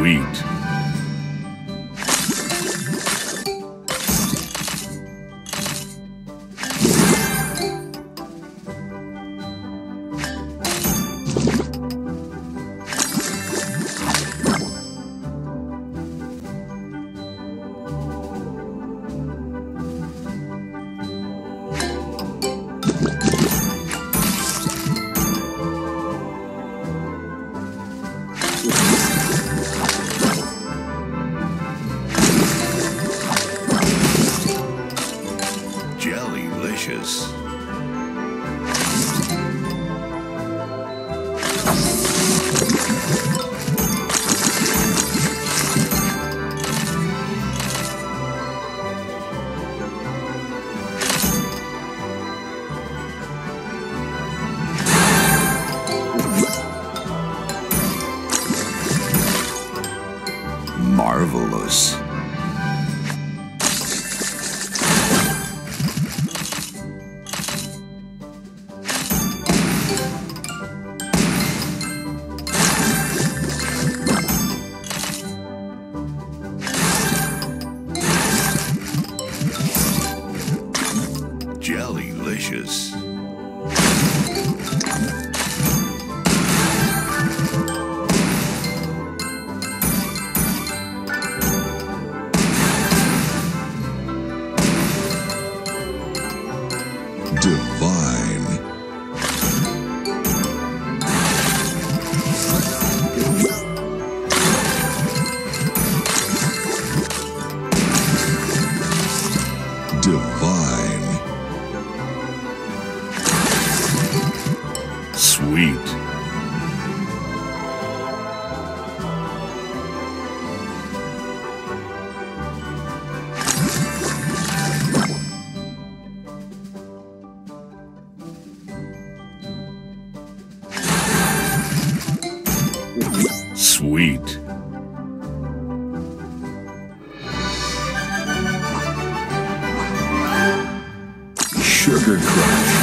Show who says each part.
Speaker 1: Sweet. Jellylicious. Marvelous. Jellylicious.
Speaker 2: Divine.
Speaker 1: Sweet. Sweet. Sugar Crush.